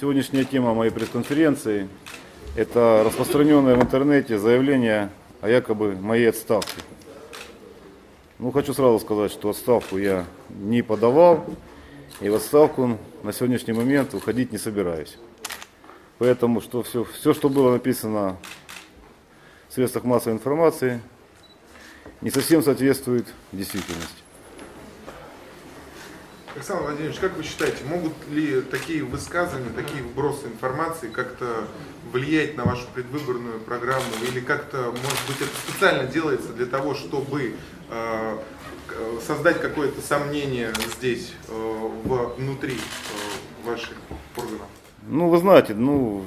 Сегодняшняя тема моей пресс-конференции – это распространенное в интернете заявление о якобы моей отставке. Ну, хочу сразу сказать, что отставку я не подавал, и в отставку на сегодняшний момент уходить не собираюсь. Поэтому что все, все, что было написано в средствах массовой информации, не совсем соответствует действительности. Александр Владимирович, как вы считаете, могут ли такие высказывания, такие вбросы информации как-то влиять на вашу предвыборную программу? Или как-то, может быть, это специально делается для того, чтобы э, создать какое-то сомнение здесь, э, внутри э, ваших органов? Ну, вы знаете, ну,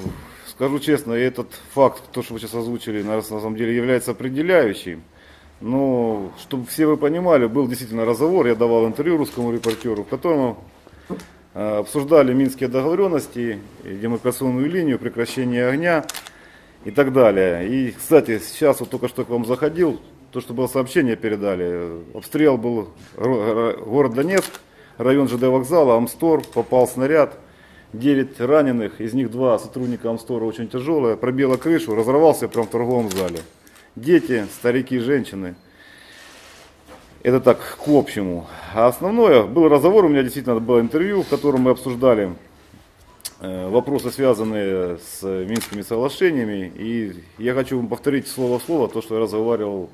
скажу честно, этот факт, то, что вы сейчас озвучили, на самом деле является определяющим. Но, чтобы все вы понимали, был действительно разговор, я давал интервью русскому репортеру, в котором э, обсуждали минские договоренности, демаркационную линию, прекращение огня и так далее. И, кстати, сейчас вот только что к вам заходил, то, что было сообщение передали, обстрел был город Донецк, район ЖД вокзала, Амстор, попал снаряд, 9 раненых, из них два сотрудника Амстора очень тяжелые, пробило крышу, разорвался прямо в торговом зале дети, старики, женщины. Это так к общему. А основное, был разговор, у меня действительно было интервью, в котором мы обсуждали э, вопросы, связанные с Минскими соглашениями. И я хочу повторить слово в слово то, что я разговаривал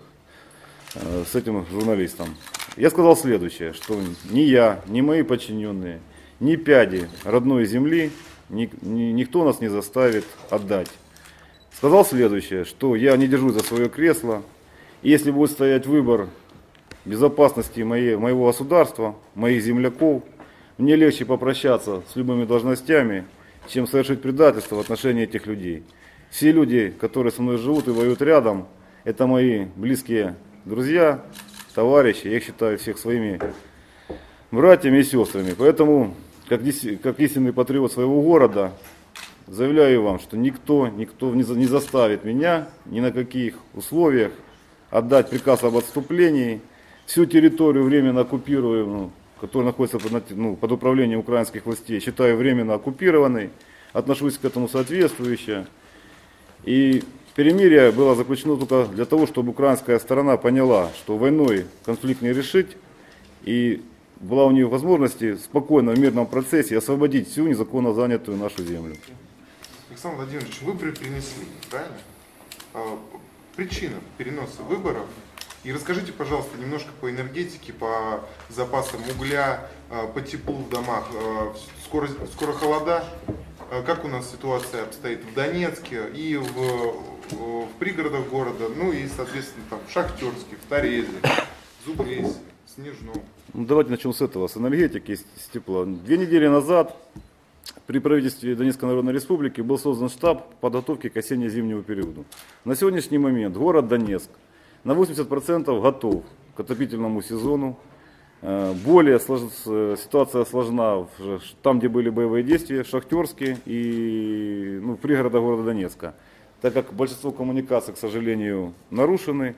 э, с этим журналистом. Я сказал следующее, что ни я, ни мои подчиненные, ни пяди родной земли ни, ни, никто нас не заставит отдать сказал следующее, что я не держусь за свое кресло. Если будет стоять выбор безопасности моей, моего государства, моих земляков, мне легче попрощаться с любыми должностями, чем совершить предательство в отношении этих людей. Все люди, которые со мной живут и воюют рядом, это мои близкие друзья, товарищи, я их считаю всех своими братьями и сестрами. Поэтому, как, как истинный патриот своего города, Заявляю вам, что никто, никто не, заставит меня ни на каких условиях отдать приказ об отступлении. Всю территорию временно оккупируемую, которая находится под, ну, под управлением украинских властей, считаю временно оккупированной. Отношусь к этому соответствующе. И перемирие было заключено только для того, чтобы украинская сторона поняла, что войной конфликт не решить. И была у нее возможность спокойно в мирном процессе освободить всю незаконно занятую нашу землю. Александр Владимирович, выборы принесли, правильно? А, причина переноса выборов. И расскажите, пожалуйста, немножко по энергетике, по запасам угля, а, по теплу в домах. А, скоро, скоро холода. Как у нас ситуация обстоит в Донецке и в, в пригородах города, ну и, соответственно, там в Шахтерске, в Торезе, Зубресе, Снежном. Ну, давайте начнем с этого, с энергетики, с тепла. Две недели назад при правительстве Донецкой Народной Республики был создан штаб подготовки к осенне-зимнему периоду. На сегодняшний момент город Донецк на 80% готов к отопительному сезону. Э, более ситуация сложна там, где были боевые действия, в Шахтерске и ну, в пригородах города Донецка, так как большинство коммуникаций, к сожалению, нарушены.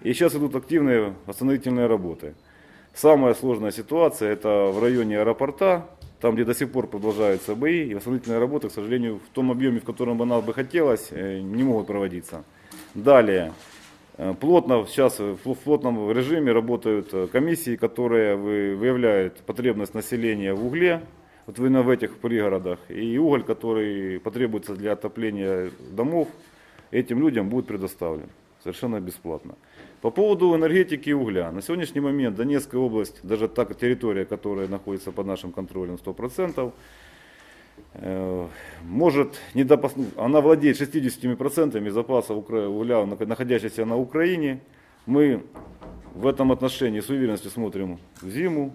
И сейчас идут активные восстановительные работы. Самая сложная ситуация это в районе аэропорта, там, где до сих пор продолжаются бои, и восстановительные работы, к сожалению, в том объеме, в котором бы нам бы хотелось, э, не могут проводиться. Далее, э, плотно, сейчас в плотном режиме работают э, комиссии, которые выявляют потребность населения в угле, вот именно в этих пригородах, и уголь, который потребуется для отопления домов, этим людям будет предоставлен совершенно бесплатно. По поводу энергетики и угля. На сегодняшний момент Донецкая область, даже та территория, которая находится под нашим контролем 100%, э, может не допас... она владеет 60% запаса угля, находящихся на Украине. Мы в этом отношении с уверенностью смотрим в зиму.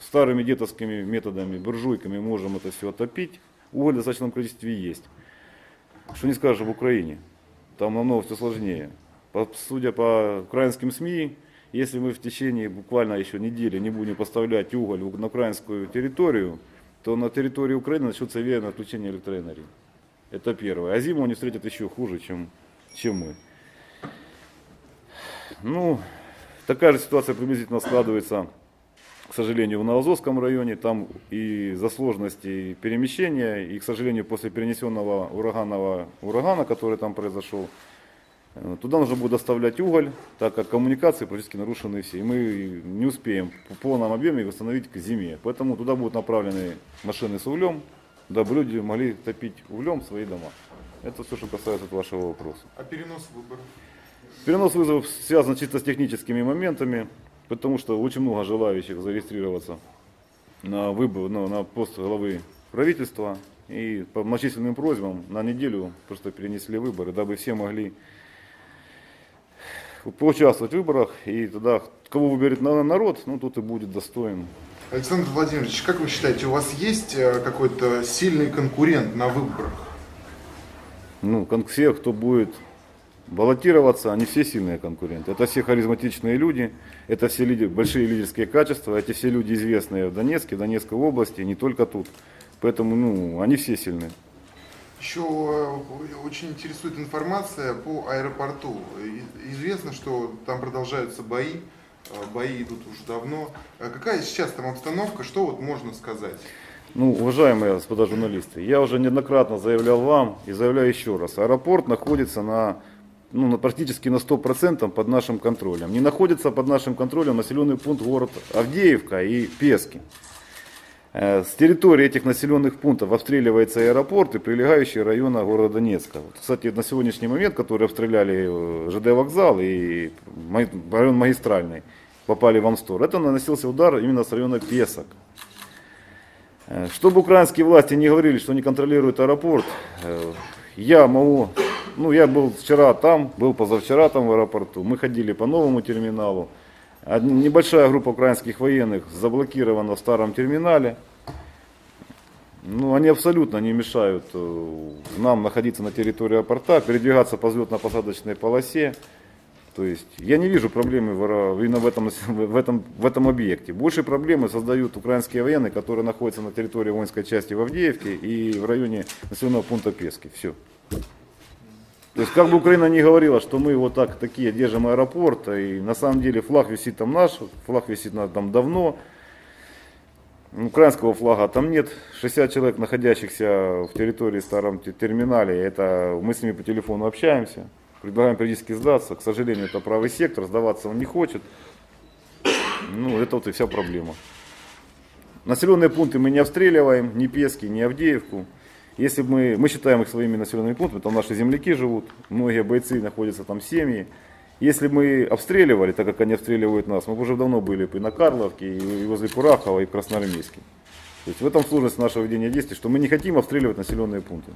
Старыми детовскими методами, буржуйками можем это все отопить. Уголь в достаточном количестве есть. Что не скажешь об Украине. Там намного все сложнее. Судя по украинским СМИ, если мы в течение буквально еще недели не будем поставлять уголь на украинскую территорию, то на территории Украины начнется авиарное отключение электроэнергии. Это первое. А зиму они встретят еще хуже, чем, чем мы. Ну, такая же ситуация приблизительно складывается к сожалению, в Новозовском районе. Там и за сложности перемещения, и, к сожалению, после перенесенного ураганного урагана, который там произошел, э, туда нужно будет доставлять уголь, так как коммуникации практически нарушены все. И мы не успеем в полном объеме восстановить к зиме. Поэтому туда будут направлены машины с углем, дабы люди могли топить углем свои дома. Это все, что касается вашего вопроса. А перенос выборов? Перенос вызовов связан чисто с техническими моментами, потому что очень много желающих зарегистрироваться на, выбор, на, на пост главы правительства. И по многочисленным просьбам на неделю просто перенесли выборы, дабы все могли поучаствовать в выборах. И тогда, кого выберет на- народ, ну тот и будет достоин Александр Владимирович, как вы считаете, у вас есть э, какой-то сильный конкурент на выборах? ну, все, кто будет баллотироваться, они все сильные конкуренты. Это все харизматичные люди, это все лиди- большие лидерские качества, эти все люди известные в Донецке, Донецкой области, не только тут. Поэтому, ну, они все сильные. Еще э, очень интересует информация по аэропорту. Известно, что там продолжаются бои, э, бои идут уже давно. Э, Какая сейчас там обстановка, что вот можно сказать? Ну, уважаемые господа журналисты, я уже неоднократно заявлял вам и заявляю еще раз. Аэропорт находится на, ну, практически на 100% под нашим контролем. Не находится под нашим контролем населенный пункт город Авдеевка и Пески. Э, С территории этих населенных пунктов обстреливается аэропорт и прилегающие районы города Донецка. Вот, кстати, на сегодняшний момент, которые обстреляли э, ЖД вокзал и район магистральный, попали в Амстор, это наносился удар именно с района Песок. Э, Чтобы украинские власти не говорили, что они контролируют аэропорт, я могу, ну я был вчера там, был позавчера там в аэропорту, мы ходили по новому терминалу. Небольшая группа украинских военных заблокирована в старом терминале. Ну, они абсолютно не мешают э, нам находиться на территории аэропорта, передвигаться по взлетно-посадочной полосе. То есть я не вижу проблемы именно в этом, в, этом, в этом объекте. Больше проблемы создают украинские военные, которые находятся на территории воинской части в Авдеевке и в районе населенного пункта Пески. Все. То есть как бы Украина не говорила, что мы вот так такие держим аэропорт, и на самом деле флаг висит там наш, флаг висит там давно. Украинского флага там нет. 60 человек, находящихся в территории старом те- терминале, это мы с ними по телефону общаемся, предлагаем периодически сдаться. К сожалению, это правый сектор, сдаваться он не хочет. Ну, это вот и вся проблема. Населенные пункты мы не обстреливаем, ни Пески, ни Авдеевку. Если мы, мы считаем их своими населенными пунктами, там наши земляки живут, многие бойцы находятся там семьи. Если мы обстреливали, так как они обстреливают нас, мы уже давно были бы и на Карловке, и возле Курахова, и в Красноармейске. То есть в этом сложность нашего ведения действий, что мы не хотим обстреливать населенные пункты.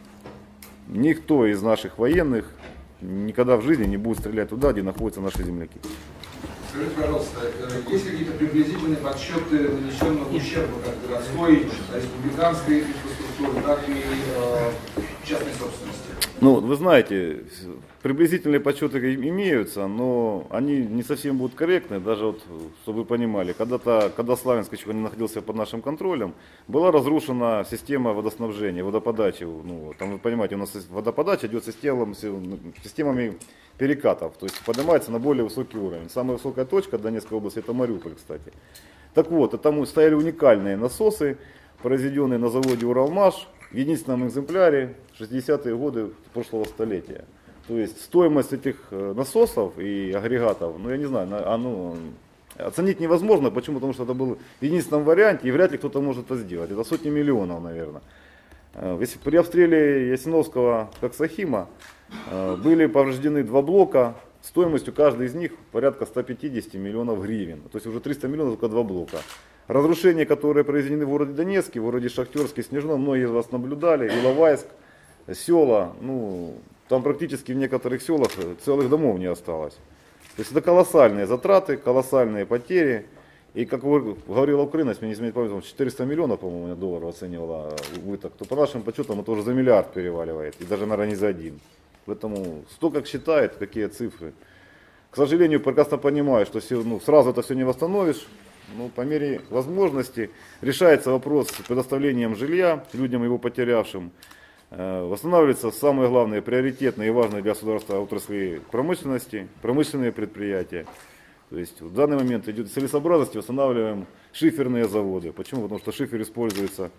Никто из наших военных никогда в жизни не будет стрелять туда, где находятся наши земляки. Скажите, пожалуйста, э, есть какие-то приблизительные подсчеты нанесенного ущерба как городской, республиканской инфраструктуры, и э, частной собственности? Ну, вы знаете, приблизительные подсчеты имеются, но они не совсем будут корректны, даже вот, чтобы вы понимали, когда-то, когда Славянск еще не находился под нашим контролем, была разрушена система водоснабжения, водоподачи. Ну, там, вы понимаете, у нас водоподача идет системами, системами перекатов, то есть поднимается на более высокий уровень. Самая высокая точка Донецкой области это Мариуполь, кстати. Так вот, там стояли уникальные насосы, произведенные на заводе Уралмаш, в единственном экземпляре 60-е годы прошлого столетия. То есть стоимость этих э, насосов и агрегатов, ну я не знаю, на- а, ну, оценить невозможно. Почему? Потому что это был в единственном варианте, и вряд ли кто-то может это сделать. Это сотни миллионов, наверное. Э, Если при обстреле Ясиновского Коксахима э, были повреждены два блока, стоимостью каждый из них порядка 150 миллионов гривен. То есть уже 300 миллионов только два блока. Разрушения, которые произведены в городе Донецке, в городе Шахтерске, Снежном, многие из вас наблюдали, Иловайск, села, ну, там практически в некоторых селах э, целых домов не осталось. То есть это колоссальные затраты, колоссальные потери. И как говорила Украина, если не изменяет память, там 400 миллионов, по-моему, долларов оценивала убыток, то по нашим подсчетам это уже за миллиард переваливает, и даже, наверное, не за один. Поэтому кто как считает, какие цифры. К сожалению, прекрасно понимаю, что ну, сразу это все не восстановишь. Но по мере возможности решается вопрос с предоставлением жилья людям, его потерявшим. Э, Восстанавливаются самые главные, приоритетные и важные для государства отрасли промышленности, промышленные предприятия. То есть в данный момент идет целесообразность, восстанавливаем шиферные заводы. Почему? Потому что шифер используется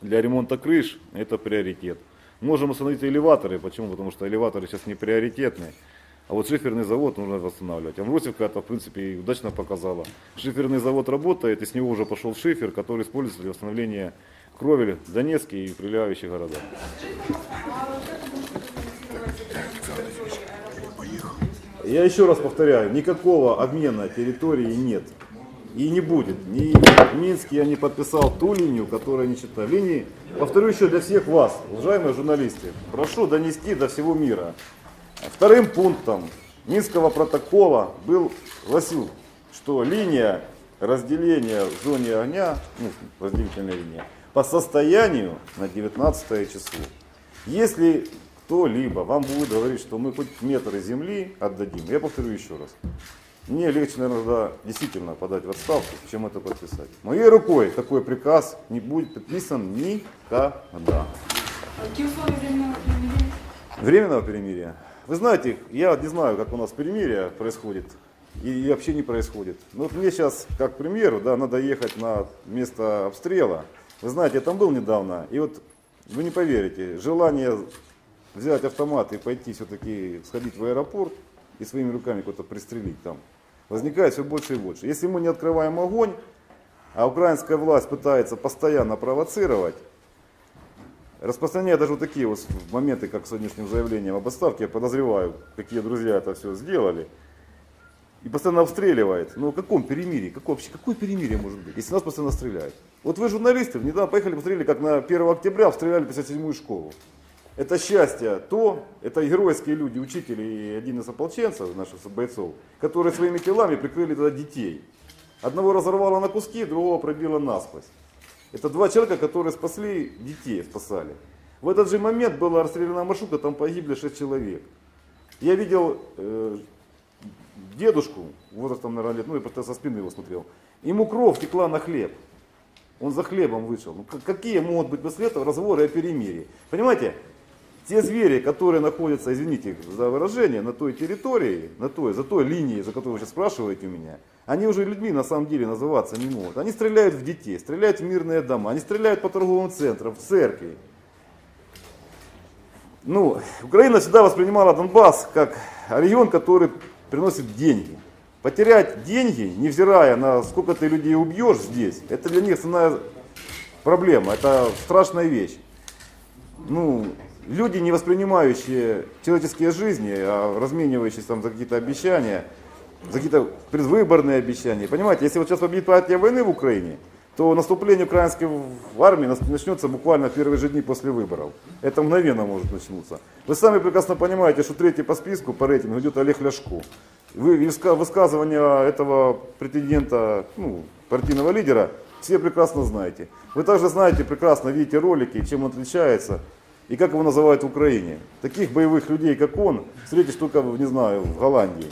для ремонта крыш, это приоритет. Можем установить элеваторы, почему? Потому что элеваторы сейчас не приоритетные. А вот шиферный завод нужно восстанавливать. Амбросевка это, в принципе, и удачно показала. Шиферный завод работает, и с него уже пошел шифер, который используется для восстановления кровель в Донецке и прилегающих городах. Я еще раз повторяю, никакого обмена территории нет. И не будет. Ни в Минске я не подписал ту линию, которая не читаю. Линии, повторю еще для всех вас, уважаемые журналисты, прошу донести до всего мира. Вторым пунктом Минского протокола был, гласил, что линия разделения в зоне огня, ну, разделительная линия, по состоянию на 19 число. Если кто-либо вам будет говорить, что мы хоть метры земли отдадим, я повторю еще раз. Мне легче, наверное, тогда действительно подать в отставку, чем это подписать. Моей рукой такой приказ не будет подписан никогда. Какие условия временного перемирия? Временного перемирия. Вы знаете, я не знаю, как у нас перемирие происходит и, вообще не происходит. Но вот мне сейчас, как премьеру, да, надо ехать на место обстрела. Вы знаете, я там был недавно, и вот вы не поверите, желание взять автомат и пойти все-таки сходить в аэропорт и своими руками кого-то пристрелить там, возникает все больше и больше. Если мы не открываем огонь, а украинская власть пытается постоянно провоцировать, распространяя даже вот такие вот моменты, как сегодняшним заявлением об отставке, я подозреваю, какие друзья это все сделали, и постоянно обстреливает. Ну о каком перемирии? Какое, вообще, какое перемирие может быть, если нас постоянно стреляют? Вот вы журналисты, недавно поехали, посмотрели, как на 1 октября обстреляли 57-ю школу. Это счастье то, это геройские люди, учители и один из ополченцев, наших бойцов, которые своими телами прикрыли тогда детей. Одного разорвало на куски, другого пробило насквозь. Это два человека, которые спасли детей, спасали. В этот же момент была расстреляна маршрутка, там погибли шесть человек. Я видел э, дедушку, возрастом, наверное, лет, ну я просто со спины его смотрел. Ему кровь текла на хлеб. Он за хлебом вышел. Ну, какие могут быть после этого разговоры о перемирии? Понимаете, те звери, которые находятся, извините за выражение, на той территории, на той, за той линией, за которую вы сейчас спрашиваете у меня, они уже людьми на самом деле называться не могут. Они стреляют в детей, стреляют в мирные дома, они стреляют по торговым центрам, в церкви. Ну, Украина всегда воспринимала Донбасс как регион, который приносит деньги. Потерять деньги, невзирая на сколько ты людей убьешь здесь, это для них основная проблема, это страшная вещь. Ну, люди, не воспринимающие человеческие жизни, а разменивающиеся там за какие-то обещания, за какие-то предвыборные обещания. Понимаете, если вот сейчас победит партия войны в Украине, то наступление украинской армии начнется буквально в первые же дни после выборов. Это мгновенно может начнуться. Вы сами прекрасно понимаете, что третий по списку, по рейтингу идет Олег Ляшко. Вы высказывания этого претендента, ну, партийного лидера, все прекрасно знаете. Вы также знаете, прекрасно видите ролики, чем он отличается и как его называют в Украине. Таких боевых людей, как он, встретишь только, не знаю, в Голландии.